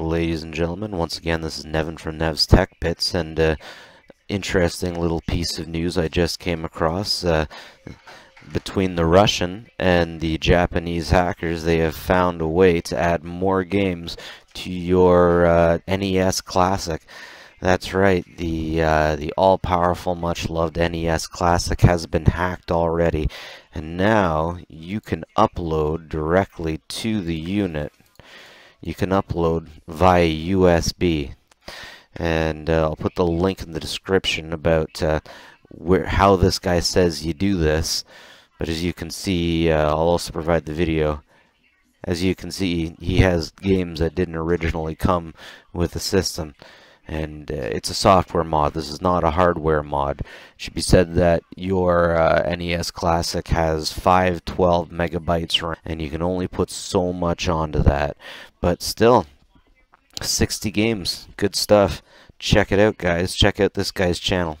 Ladies and gentlemen, once again, this is Nevan from Nev's Tech Bits, and uh, interesting little piece of news I just came across. Uh, between the Russian and the Japanese hackers, they have found a way to add more games to your uh, NES Classic. That's right, the uh, the all-powerful, much-loved NES Classic has been hacked already, and now you can upload directly to the unit you can upload via USB. And uh, I'll put the link in the description about uh, where how this guy says you do this. But as you can see, uh, I'll also provide the video. As you can see, he has games that didn't originally come with the system and uh, it's a software mod. This is not a hardware mod. It should be said that your uh, NES Classic has 512 megabytes and you can only put so much onto that. But still, 60 games. Good stuff. Check it out, guys. Check out this guy's channel.